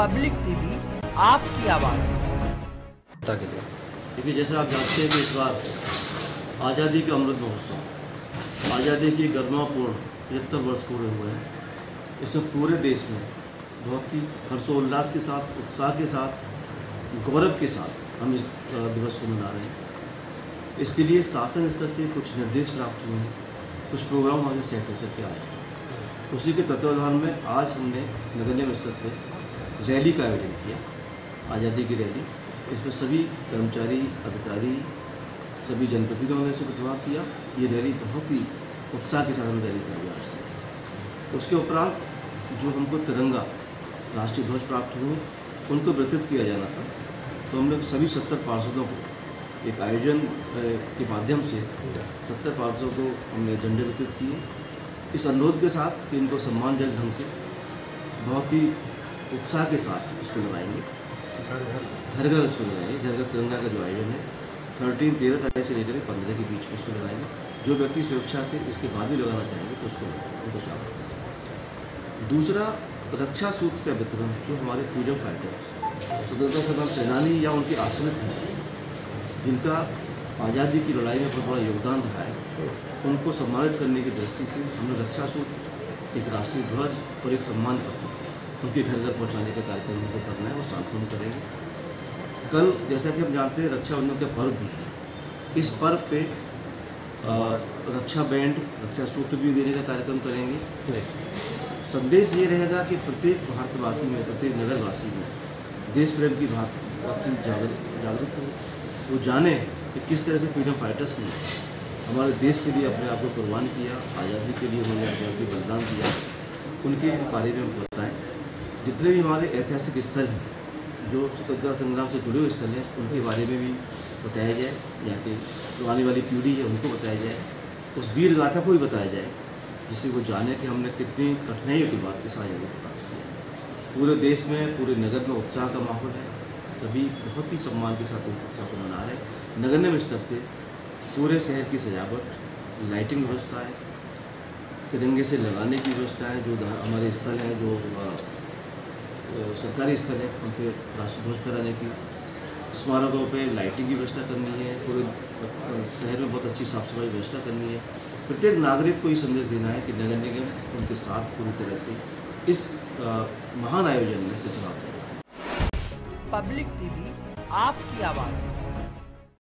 Public TV आपकी आवाज़। के लिए। देखिए जैसे आप जानते हैं कि इस बार आज़ादी का अमृत महोत्सव आज़ादी की गर्मापूर्ण पचहत्तर वर्ष पूरे हुए हैं। इसमें पूरे देश में बहुत ही हर्षोल्लास के साथ उत्साह के साथ गौरव के साथ हम इस दिवस को मना रहे हैं। इसके लिए शासन स्तर से कुछ निर्देश प्राप्त हुए हैं कुछ प्रोग्राम वहाँ से सेट होकर के आए हैं। उसी के तत्वाधान में आज हमने नगर निगम स्तर पर रैली का आयोजन किया, आज़ादी की रैली। इसमें सभी कर्मचारी, अधिकारी, सभी जनप्रतिनिधियों ने इसमें प्रतिभाग किया। ये रैली बहुत ही उत्साह के साथ हमने रैली का आयोजन किया उसके उपरांत जो हमको तिरंगा, राष्ट्रीय ध्वज प्राप्त हुए, उनको वितरित किया जाना था। तो हमने सभी सत्तर पार्षदों को एक आयोजन के माध्यम से सत्तर पार्षदों को हमने झंडे वितरित किए। इस अनुरोध के साथ कि इनको सम्मानजनक ढंग से बहुत ही उत्साह के साथ इसको लगाएँगे। घर घर इसको लगाएँगे। घर घर तिरंगा का जो आयोजन है थर्टीन तेरह तारीख से लेकर पंद्रह के बीच में इसको लगाएँगे। जो व्यक्ति सुरक्षा से इसके बाद भी लगाना चाहेंगे तो उसको उनको स्वागत। दूसरा रक्षा सूत्र का वितरण जो हमारे फ्रीडम फाइटर्स स्वतंत्रता संग्राम सेनानी या उनके आश्रित हैं जिनका आज़ादी की लड़ाई में बहुत बड़ा योगदान रहा है उनको सम्मानित करने की दृष्टि से हमने रक्षा सूत्र एक राष्ट्रीय ध्वज और एक सम्मान पत्र उनके घर घर पहुँचाने का कार्यक्रम हमको करना है वो साथ में हम करेंगे। कल जैसा कि हम जानते हैं रक्षाबंधन का पर्व भी है। इस पर्व पे रक्षा बैंड रक्षा सूत्र भी देने का कार्यक्रम करेंगे। संदेश ये रहेगा कि प्रत्येक भारतवासी में प्रत्येक नगरवासी में देश प्रेम की भाव की जागरूक हो। वो जाने कि किस तरह से फ्रीडम फाइटर्स ने हमारे देश के लिए अपने आप को कुर्बान किया आज़ादी के लिए उन्होंने अपने आप बलिदान दिया। उनके बारे में हम बताएँ। जितने भी हमारे ऐतिहासिक स्थल हैं, जो स्वतंत्रता संग्राम से जुड़े हुए स्थल हैं, उनके बारे में भी बताया जाए यहाँ की जो आने वाली पीढ़ी है, उनको बताया जाए, उस वीर गाथा को भी बताया जाए, जिससे वो जाने कि हमने कितनी कठिनाइयों के बाद इस आज़ादी को प्राप्त किया पूरे देश में, पूरे नगर में उत्साह का माहौल है। सभी बहुत ही सम्मान के साथ इस उत्सव को मना रहे हैं। नगर निगम स्तर से पूरे शहर की सजावट लाइटिंग व्यवस्था है, तिरंगे से लगाने की व्यवस्था है, जो हमारे स्थल हैं, जो सरकारी स्थल है उन पर राष्ट्रध्वज फहराने की। स्मारकों पे लाइटिंग की व्यवस्था करनी है, पूरे शहर में बहुत अच्छी साफ़ सफ़ाई व्यवस्था करनी है। प्रत्येक नागरिक को ये संदेश देना है कि नगर निगम उनके साथ पूरी तरह से इस महान आयोजन में चुनाव पब्लिक टीवी आपकी आवाज़।